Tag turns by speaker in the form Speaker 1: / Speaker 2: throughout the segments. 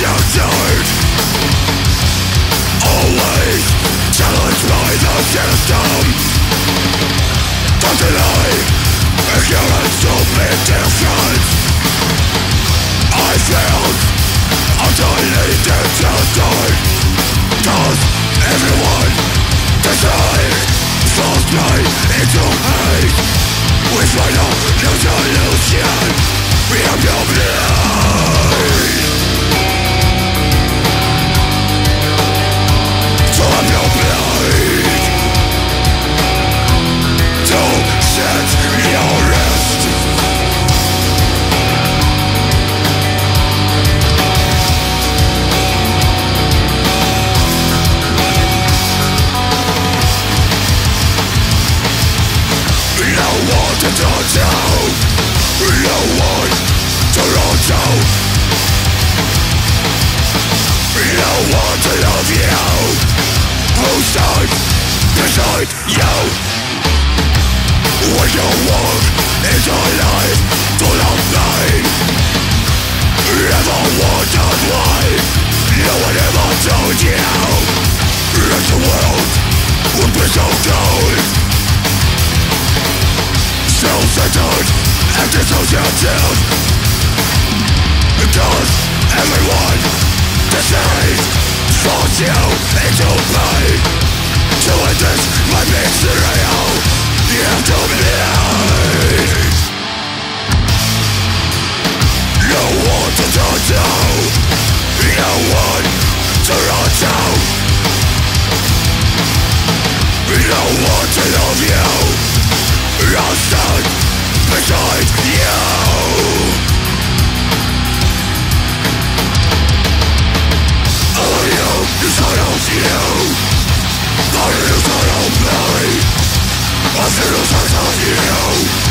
Speaker 1: you need Always by the system ignorance to be different I failed No No one to No one to love you Who stands beside you When your work is a life full of pain Ever wondered why No one ever told you That the world would be so cold Self-centered and dissociative Does everyone decide. Force you into pain To end this my betrayal You have to bleed No one to turn to oh, No one to run to oh. No one to love you I'll stand Are you gonna play? I feel a sense of you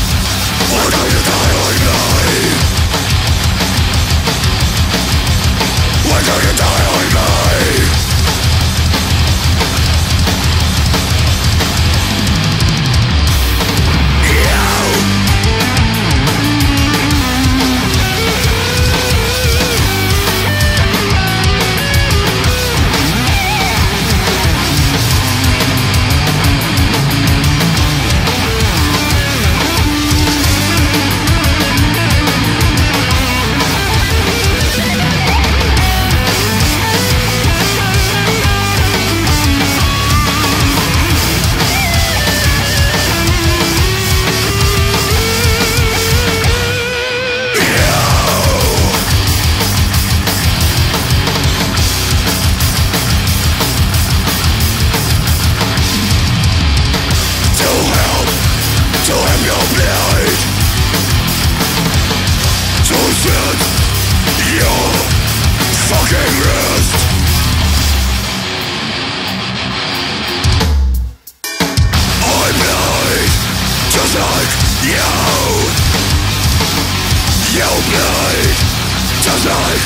Speaker 1: does not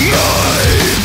Speaker 1: mean